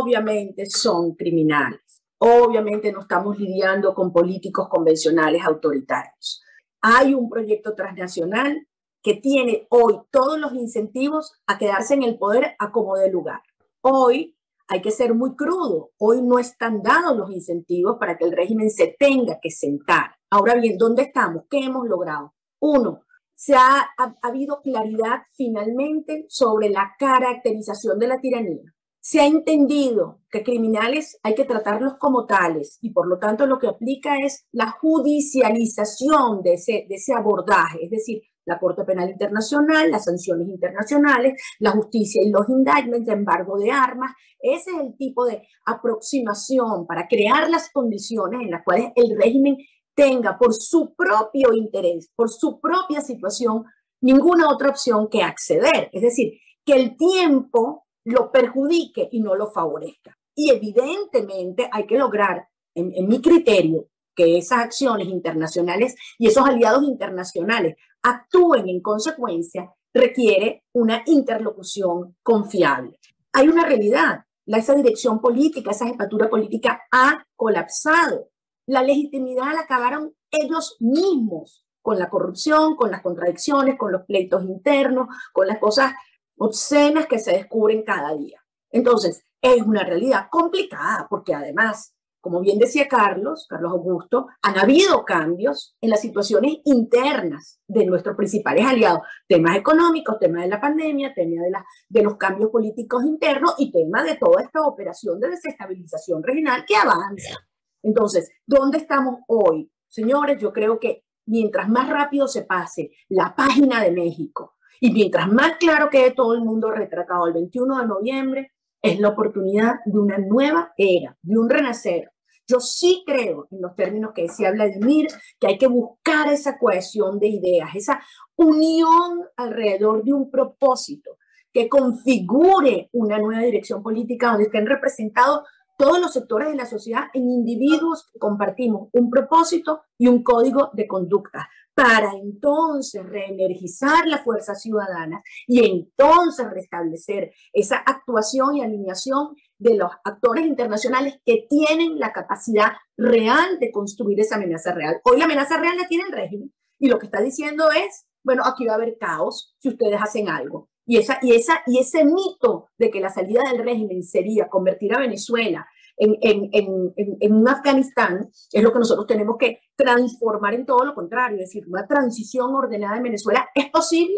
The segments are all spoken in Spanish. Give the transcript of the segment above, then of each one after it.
obviamente son criminales. Obviamente no estamos lidiando con políticos convencionales autoritarios. Hay un proyecto transnacional que tiene hoy todos los incentivos a quedarse en el poder a como de lugar. Hoy hay que ser muy crudo. Hoy no están dados los incentivos para que el régimen se tenga que sentar. Ahora bien, ¿dónde estamos? ¿Qué hemos logrado? Uno, se ha, ha, habido claridad finalmente sobre la caracterización de la tiranía. Se ha entendido que criminales hay que tratarlos como tales y por lo tanto lo que aplica es la judicialización de ese, de ese abordaje, es decir, la Corte Penal Internacional, las sanciones internacionales, la justicia y los indictments, embargo de armas. Ese es el tipo de aproximación para crear las condiciones en las cuales el régimen tenga por su propio interés, por su propia situación, ninguna otra opción que acceder. Es decir, que el tiempo lo perjudique y no lo favorezca. Y evidentemente hay que lograr, en, mi criterio, que esas acciones internacionales y esos aliados internacionales actúen en consecuencia requiere una interlocución confiable. Hay una realidad, esa dirección política, esa jefatura política ha colapsado. La legitimidad la acabaron ellos mismos con la corrupción, con las contradicciones, con los pleitos internos, con las cosas obscenas que se descubren cada día. Entonces, es una realidad complicada porque además como bien decía Carlos, Carlos Augusto, han habido cambios en las situaciones internas de nuestros principales aliados, temas económicos, temas de la pandemia, tema de, de los cambios políticos internos y tema de toda esta operación de desestabilización regional que avanza. Entonces, ¿dónde estamos hoy? Señores, yo creo que mientras más rápido se pase la página de México y mientras más claro quede todo el mundo retratado el 21 de noviembre, es la oportunidad de una nueva era, de un renacer. Yo sí creo, en los términos que decía Vladimir, que hay que buscar esa cohesión de ideas, esa unión alrededor de un propósito que configure una nueva dirección política donde estén representados todos los sectores de la sociedad en individuos que compartimos un propósito y un código de conducta para entonces reenergizar la fuerza ciudadana y entonces restablecer esa actuación y alineación de los actores internacionales que tienen la capacidad real de construir esa amenaza real. Hoy la amenaza real la tiene el régimen y lo que está diciendo es, bueno, aquí va a haber caos si ustedes hacen algo. Y, esa, y, esa, y ese mito de que la salida del régimen sería convertir a Venezuela en, en, en, en, un Afganistán, es lo que nosotros tenemos que transformar en todo lo contrario, es decir, una transición ordenada en Venezuela es posible,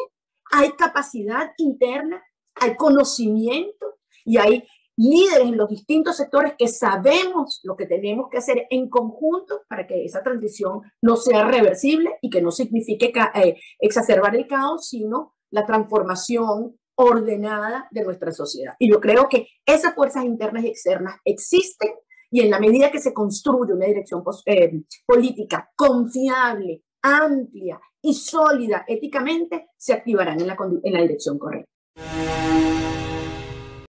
hay capacidad interna, hay conocimiento y hay líderes en los distintos sectores que sabemos lo que tenemos que hacer en conjunto para que esa transición no sea reversible y que no signifique eh, exacerbar el caos, sino la transformación ordenada de nuestra sociedad. Y yo creo que esas fuerzas internas y externas existen y en la medida que se construye una dirección eh, política confiable, amplia y sólida éticamente, se activarán en la, en la dirección correcta.